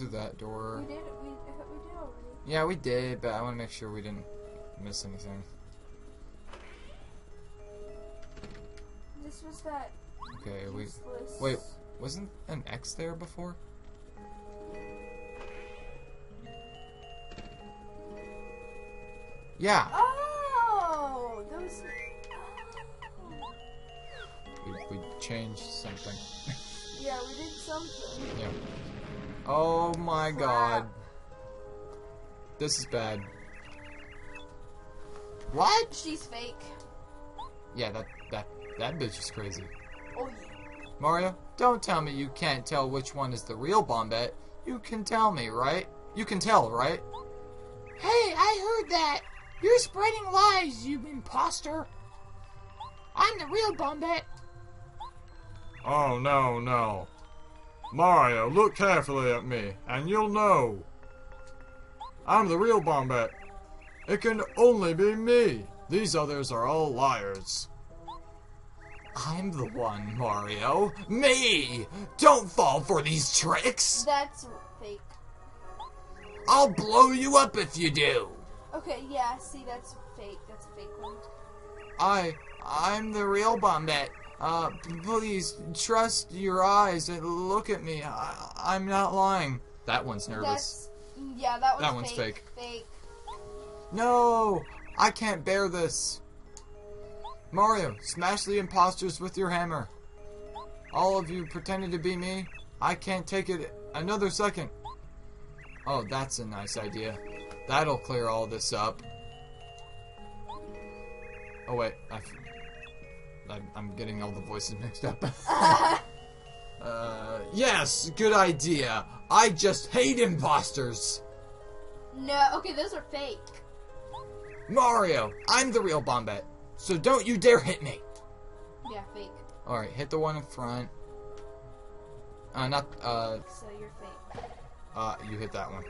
through that door. We did. We, I thought we did already. Yeah, we did, but I want to make sure we didn't miss anything. This was that. Okay, we wait. wasn't an X there before? Yeah, Oh, those. Oh. we, we changed something. Yeah, we did something. Yeah. Oh my Crap. god. This is bad. What? She's fake. Yeah, that that that bitch is crazy. Oh yeah. Mario, don't tell me you can't tell which one is the real Bombette. You can tell me, right? You can tell, right? Hey, I heard that. You're spreading lies, you imposter. I'm the real Bombette. Oh, no, no. Mario, look carefully at me, and you'll know. I'm the real Bombette. It can only be me. These others are all liars. I'm the one, Mario. Me! Don't fall for these tricks! That's fake. I'll blow you up if you do! Okay, yeah. See, that's fake. That's a fake one. I, I'm the real Bombette. Uh, please trust your eyes and look at me. I, I'm not lying. That one's nervous. That's. Yeah, that one's That one's fake. Fake. No, I can't bear this. Mario, smash the imposters with your hammer. All of you pretended to be me. I can't take it another second. Oh, that's a nice idea. That'll clear all this up. Oh wait, I f- I'm, I'm getting all the voices mixed up. uh, yes, good idea. I just hate imposters. No. Okay, those are fake. Mario, I'm the real Bombette, so don't you dare hit me. Yeah, fake. Alright, hit the one in front. Uh, not, uh, So you're fake. uh, you hit that one.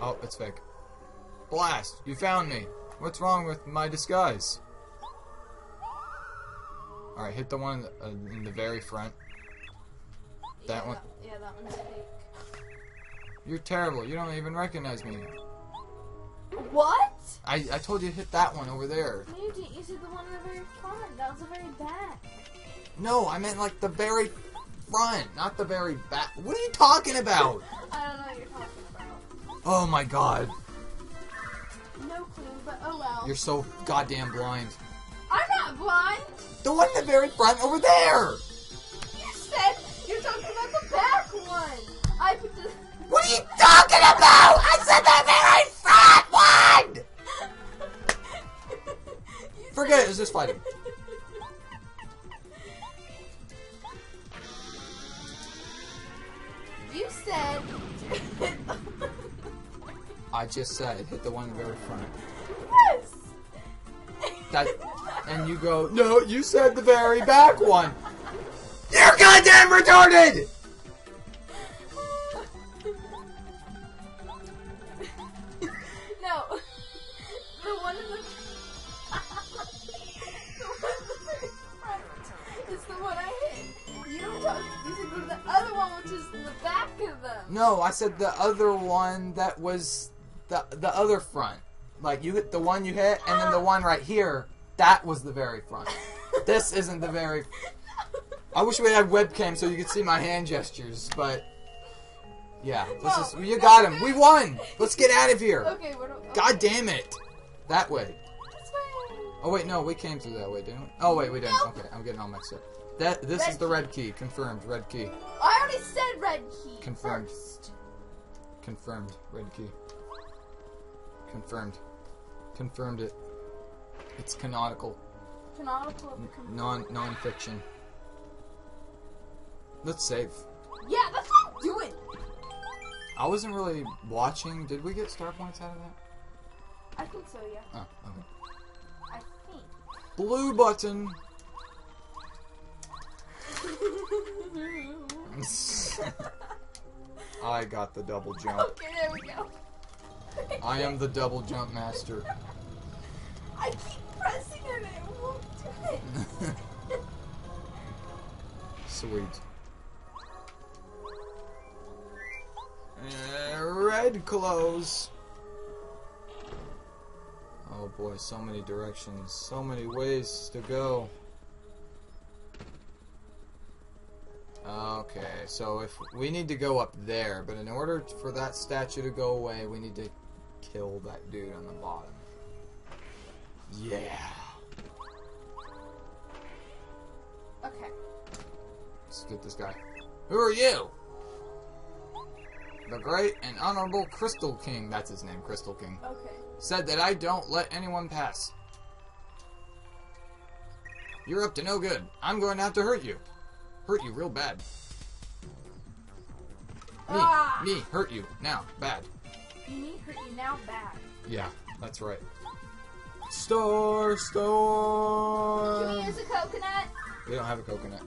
Oh, it's fake. Blast, you found me. What's wrong with my disguise? Alright, hit the one in the, uh, in the very front. That yeah, one? yeah, that one's fake. You're terrible, you don't even recognize me. What? I, I told you to hit that one over there. No, you didn't. You said the one in the very front. That was the very back. No, I meant like the very front, not the very back. What are you talking about? I don't know what you're talking about. Oh my god. No clue, but oh well. You're so goddamn blind. I'm. The one in the very front over there! You said you're talking about the back one. I put the. What are you talking about? I said the very front one! Forget said- it, it's just fighting. You said. I just said hit the one in the very front. yes. That, and you go, no, you said the very back one. You're goddamn retarded! no. The one in the. the one in the very front is the one I hit. You. You said go to the other one, which is in the back of them. No, I said the other one that was the the other front. Like you hit the one you hit, and then the one right here. That was the very front. This isn't the very. I wish we had webcam so you could see my hand gestures, but yeah, this is you got him. We won. Let's get out of here. Okay, okay. God damn it! That way. This way. Oh wait, no, we came through that way, didn't we? Oh wait, we didn't. Okay, I'm getting all mixed up. That this Red is the red key. Confirmed. Red key. I already said red key Confirmed. first. Confirmed. Red key. Confirmed. Confirmed it. It's canonical. Canonical of the com- Non non-fiction. Let's save. Yeah, that's what I'm doing. I wasn't really watching. Did we get star points out of that? I think so, yeah. Oh, okay. I think. Blue button. I got the double jump. okay, there we go. I am the double jump master. I keep pressing it and it Sweet. Uh, bed clothes. Oh boy, so many directions, so many ways to go. Okay, so if we need to go up there, but in order for that statue to go away, we need to kill that dude on the bottom. Yeah. Okay. Let's get this guy. Who are you? The great and honorable Crystal King, that's his name, Crystal King, Okay. said that I don't let anyone pass. You're up to no good. I'm going to have to hurt you. Hurt you real bad. Me, Ah! me, hurt you. Now, bad. Me hurt you now bad. Yeah, that's right. Store, store. Can we use a coconut? We don't have a coconut.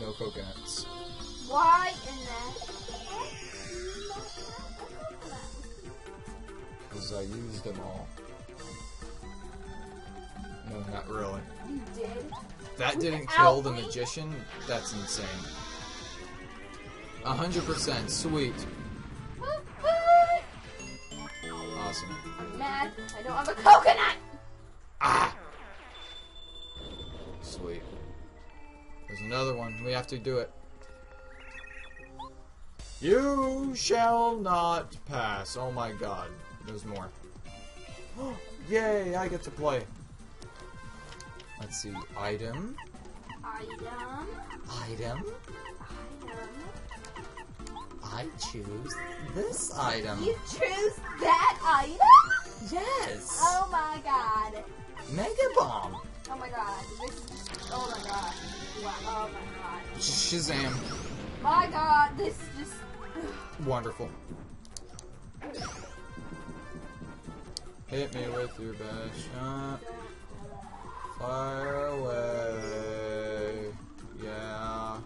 No coconuts. Why in the Because I used them all. No, not really. You did? That didn't kill the magician? That's insane. A hundred percent. Sweet. Awesome. I'm mad. I don't have a coconut. Another one. We have to do it. You shall not pass. Oh my god. There's more. Yay, I get to play. Let's see. Item. Item. Item. Item. I choose this item. You choose that item? Yes. Oh my god. Mega Bomb. Oh my god. This is. Oh my god. Wow. Oh my god. Shazam. My god. This is just. Wonderful. Hit me with your best shot. Fire away. Yeah.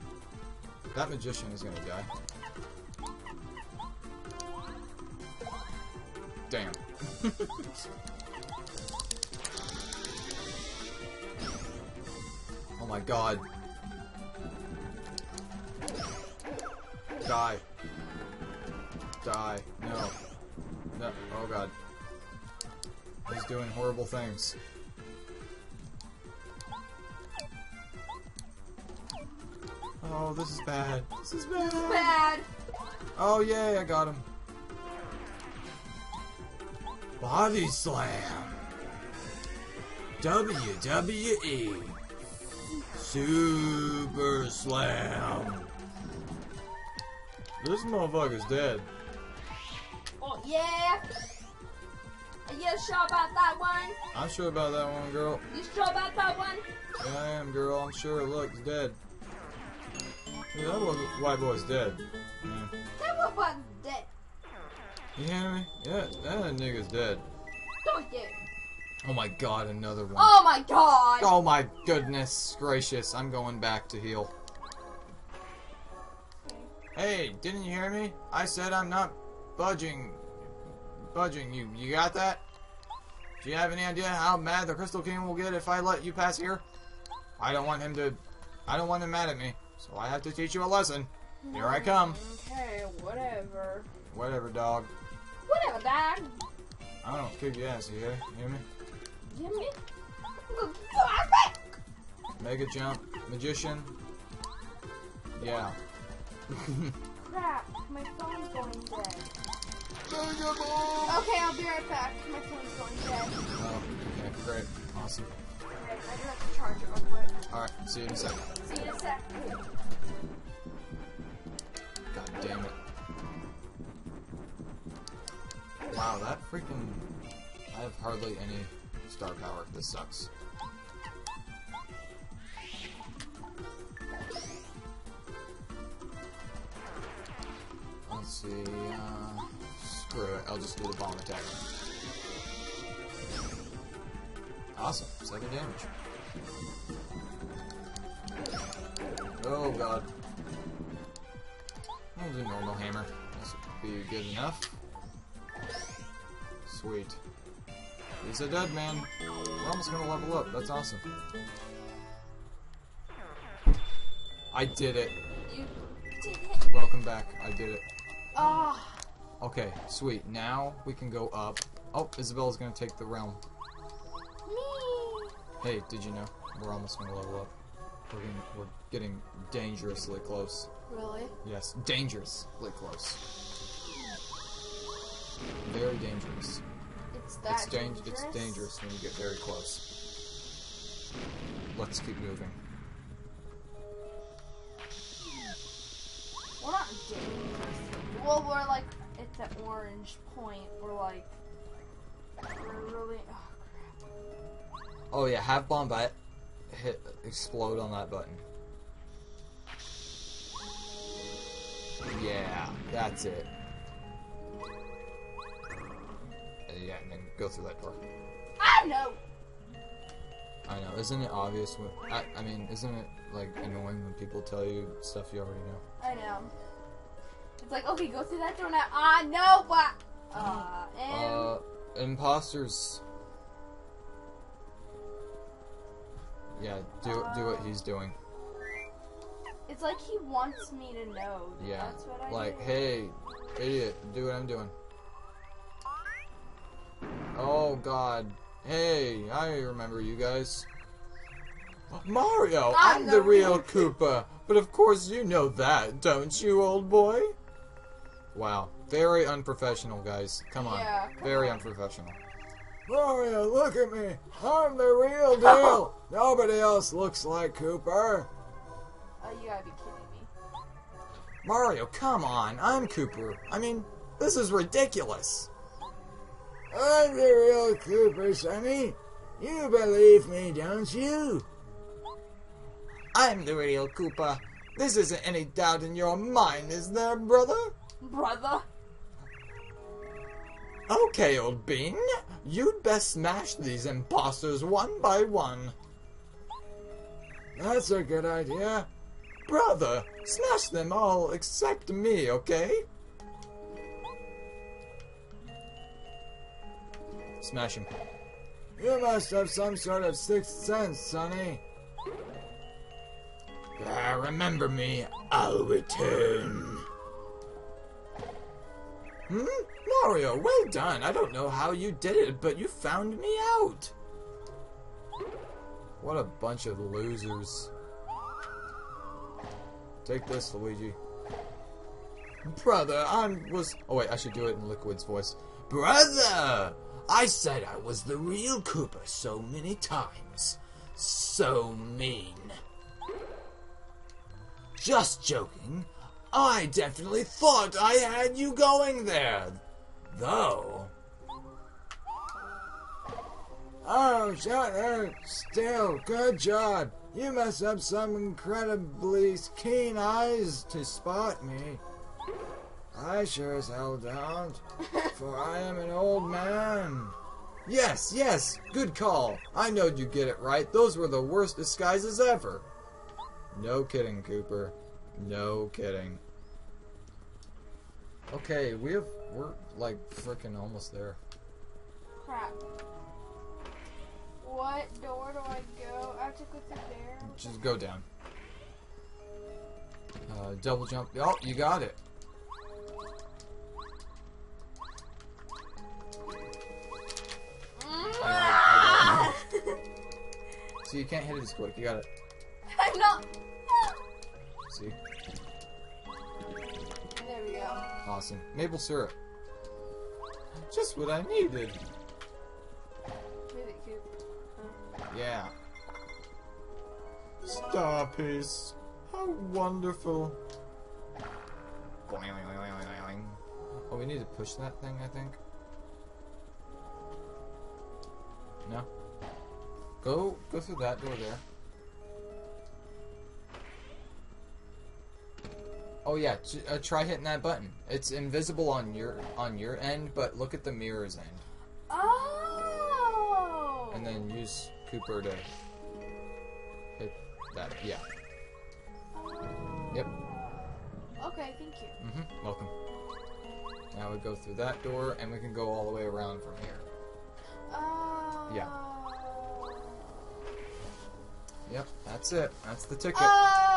That magician is gonna die. Damn. oh my god. Die. Die. No. No. Oh god. He's doing horrible things. Oh, this is bad. This is bad. Bad. Oh, yay, I got him. Body Slam. WWE. Super Slam. This motherfucker's dead. Oh yeah. Are you sure about that one? I'm sure about that one, girl. You sure about that one? Yeah, I am, girl. I'm sure. Look, he's dead. Yeah, that little white boy's dead. Yeah. That one dead. You hear me? Yeah, that nigga's dead. Oh yeah. Oh my god, another one. Oh my god. Oh my goodness gracious, I'm going back to heal. Hey, didn't you hear me? I said I'm not budging. Budging you. You got that? Do you have any idea how mad the Crystal King will get if I let you pass here? I don't want him to. I don't want him mad at me. So I have to teach you a lesson. Here I come. Okay, whatever. Whatever, dog. Whatever, dog. I don't kick your ass, you hear? You hear me? Jimmy. Mega jump. Magician. Yeah. Crap, my phone's going dead. Okay, I'll be right back. My phone's going dead. Oh, okay, great. Awesome. Okay, I do have to charge it real quick. Alright, see you in a second. See you in a sec. God damn it. Wow, that freaking... I have hardly any star power. This sucks. See, uh... Screw it, I'll just do the bomb attack. Awesome, second damage. Oh god. I'll do normal hammer. This would be good enough. Sweet. He's a dead man. We're almost gonna level up. That's awesome. I did it. You did it. Welcome back. I did it. Oh, Okay, sweet. Now we can go up. Oh, Isabella's gonna take the realm. Me. Hey, did you know? We're almost gonna level up. We're getting, we're getting dangerously close. Really? Yes, dangerously close. Very dangerous. It's that It's, dang- dangerous? it's dangerous when you get very close. Let's keep moving. We're not. Well, we're like at the orange point. We're like we're really. Oh, crap. Oh yeah, have Bombette hit explode on that button. Yeah, that's it. Uh, Yeah, and then go through that door. Ah know. I know, isn't it obvious when I, I mean, isn't it like annoying when people tell you stuff you already know? I know. It's like okay, go through that door now. Ah no, but. Uh, and Uh, imposters. Yeah, do do what he's doing. it's like he wants me to know. Yeah, That's what I like, do. hey, idiot, do what I'm doing. Oh God, hey, I remember you guys. Mario, I'm I'm the real Kooper, but of course you know that, don't you, old boy? Wow, very unprofessional, guys. Come on, Yeah, come very on. unprofessional. Mario, look at me. I'm the real deal. Nobody else looks like Kooper. Oh, you gotta be kidding me. Mario, come on. I'm Kooper. I mean, this is ridiculous. I'm the real Kooper, Sonny. You believe me, don't you? I'm the real Kooper. This isn't any doubt in your mind, is there, brother? Brother. Okay, old bean. You'd best smash these imposters one by one. That's a good idea. Brother, smash them all except me, okay? Smash him. You must have some sort of sixth sense, Sonny. Ah, remember me, I'll return. Hmm? Mario, well done. I don't know how you did it, but you found me out. What a bunch of losers. Take this, Luigi. Brother, I was. Oh, wait, I should do it in Liquid's voice. Brother! I said I was the real Kooper so many times. So mean. Just joking. I definitely thought I had you going there. Though. Oh, shut up. Still, good job. You must have some incredibly keen eyes to spot me. I sure as hell don't, for I am an old man. Yes, yes, good call. I knowed you'd get it right. Those were the worst disguises ever. No kidding, Kooper. No kidding. Okay, we have we're like freaking almost there. Crap. What door do I go? I have to go through there. Just go down. Uh, double jump. Oh, you got it. I So you can't hit it as quick. You got it. I'm not. See? Awesome. Maple syrup. Just what I needed. Yeah. Star piece. How wonderful. Oh, we need to push that thing, I think. No? Go, go through that door there. Oh yeah, uh, try hitting that button. It's invisible on your on your end, but look at the mirror's end, Oh. and then use Kooper to hit that. Yeah. Yep. Okay, thank you. Mm-hmm. Welcome. Now we go through that door, and we can go all the way around from here. Oh. Yeah. Yep, that's it. That's the ticket. Oh.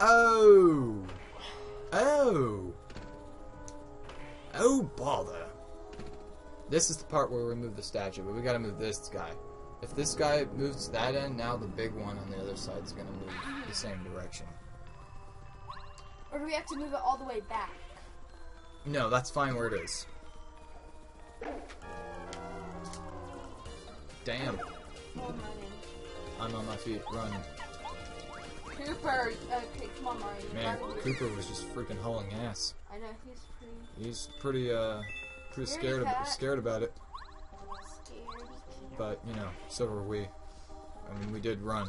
Oh. Oh. Oh, bother. This is the part where we move the statue, but we gotta move this guy. If this guy moves to that end, now the big one on the other side is gonna move the same direction. Or do we have to move it all the way back? No, that's fine where it is. Damn. I'm on my feet. Run. Kooper. Okay, come on, Mario. Man, Kooper was just freaking hauling ass. I know he's pretty He's pretty, uh, pretty scared, of, scared about it. scared. But, you know, so were we. I mean, we did run.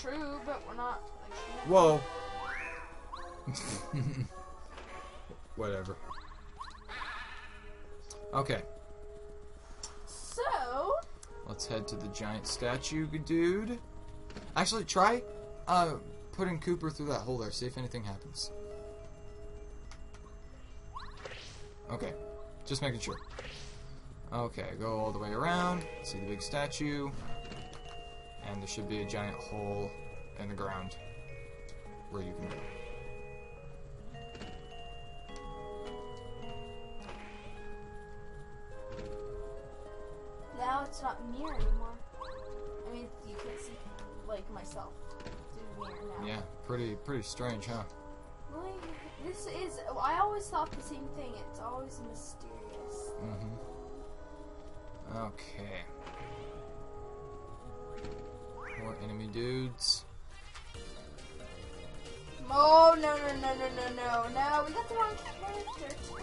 True, but we're not. Like, Whoa. Whatever. Okay, So, let's head to the giant statue, dude. Actually, try uh, putting Kooper through that hole there. See if anything happens. Okay, just making sure. Okay, go all the way around. See the big statue. And there should be a giant hole in the ground where you can go. now it's not mirror anymore. I mean, you can't see, like, myself through the mirror now. Yeah, pretty pretty strange, huh? Really? This is. I always thought the same thing. It's always mysterious. Mm-hmm. Okay. More enemy dudes. Oh no no no no no no no! We got the wrong character too.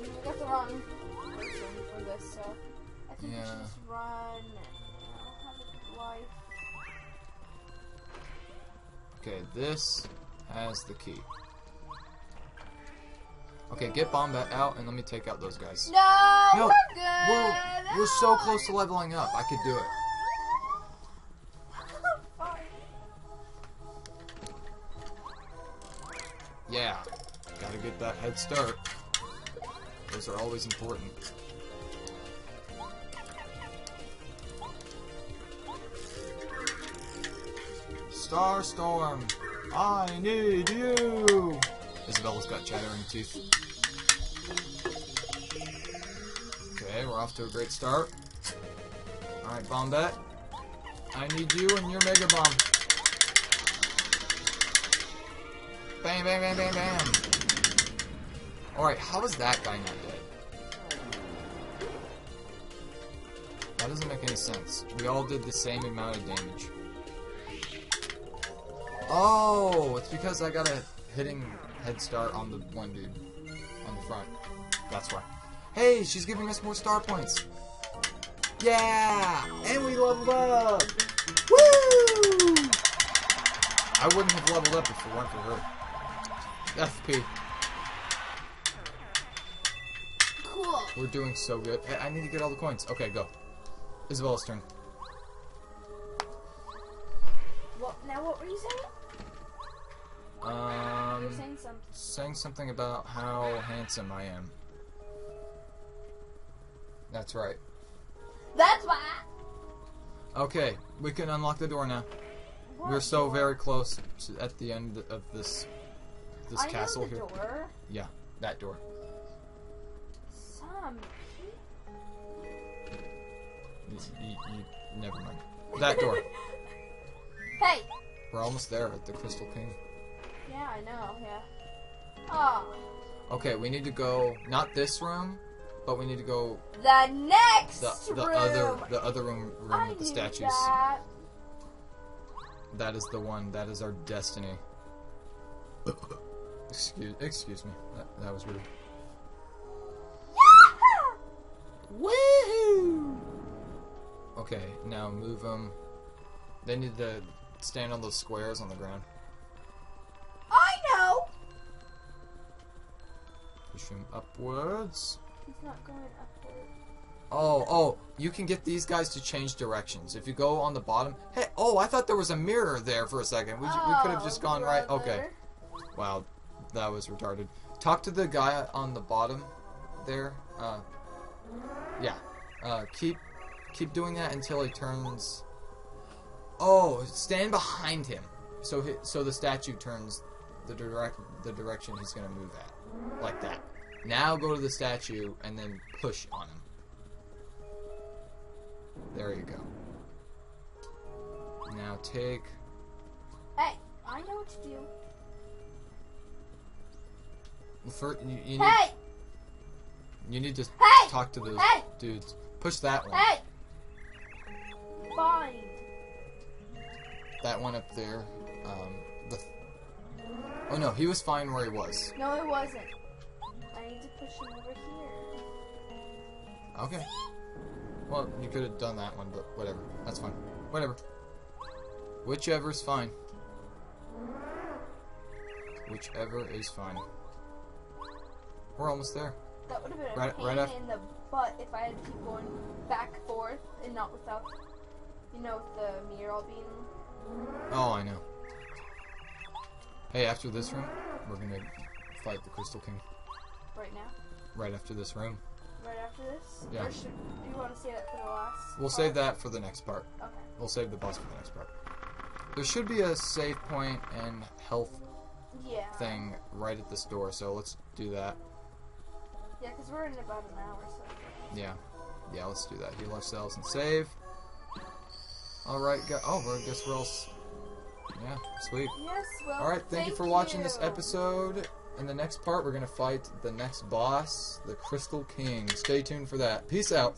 We got the wrong person for this, so I think we should just run. Have a life. Okay, this has the key. Okay, get Bombette out and let me take out those guys. No, No, we're good. We're, we're so close to leveling up. I could do it. Yeah. Gotta get that head start. Those are always important. Starstorm, I need you! Isabella's got chattering teeth. Okay, we're off to a great start. Alright, Bombette. I need you and your Mega Bomb. Bam, bam, bam, bam, bam. Alright, how is that guy not dead? That doesn't make any sense. We all did the same amount of damage. Oh, it's because I got a hitting head start on the one dude on the front. That's why. Hey, she's giving us more star points. Yeah! And we leveled up! Woo! I wouldn't have leveled up if it weren't for her. FP. Cool. We're doing so good. Hey, I need to get all the coins. Okay, go. Isabella's turn. What? Now, what were you saying? Um, saying something. saying something about how handsome I am. That's right. That's why. Okay, we can unlock the door now. We're so door? very close to, at the end of this this I castle the here. Door. Yeah, that door. Some. You, you, you- never mind. That door. Hey. We're almost there at the Crystal King. Yeah, I know. Yeah. Ah. Okay, we need to go not this room, but we need to go The next the the room. other the other room room I with the statues. That. That is the one. That is our destiny. excuse excuse me. That, that was rude. Woohoo! Okay, now move them. They need to stand on those squares on the ground. Push them upwards. He's not going upward. Oh, oh, you can get these guys to change directions. If you go on the bottom. Hey, oh, I thought there was a mirror there for a second. We, we could have just Oh, gone right. Okay. Wow, that was retarded. Talk to the guy on the bottom there. Uh, yeah. Uh, keep keep doing that until he turns. Oh, stand behind him, so he, so the statue turns the direct the direction he's gonna move at. Like that. Now go to the statue and then push on him. There you go. Now take. Hey, I know what to do. First, you, you need Hey, you need to Hey! talk to those Hey! dudes. Push that one. hey. Fine. That one up there. Um. Oh no, he was fine where he was. No, it wasn't. I need to push him over here. Okay. Well, you could have done that one, but whatever. That's fine. Whatever. Whichever's fine. Whichever is fine. We're almost there. That would have been a Right- pain right in the butt if I had to keep going back forth and not without, you know, with the mirror all being. Oh, I know. Hey, after this room, we're gonna fight the Crystal King. right now. Right after this room. Right after this? Yeah. Or should do you want to say that for the last? We'll part? save that for the next part. Okay. We'll save the boss for the next part. There should be a save point and health Yeah. thing right at this door, so let's do that. Yeah, because we're in about an hour, so. Yeah. Yeah, let's do that. Heal ourselves and save. Alright, go- oh, well, I guess we're all... Yeah, sweet. Yes, well. Alright, thank, you for watching this episode. In the next part, we're going to fight the next boss, the Crystal King. Stay tuned for that. Peace out.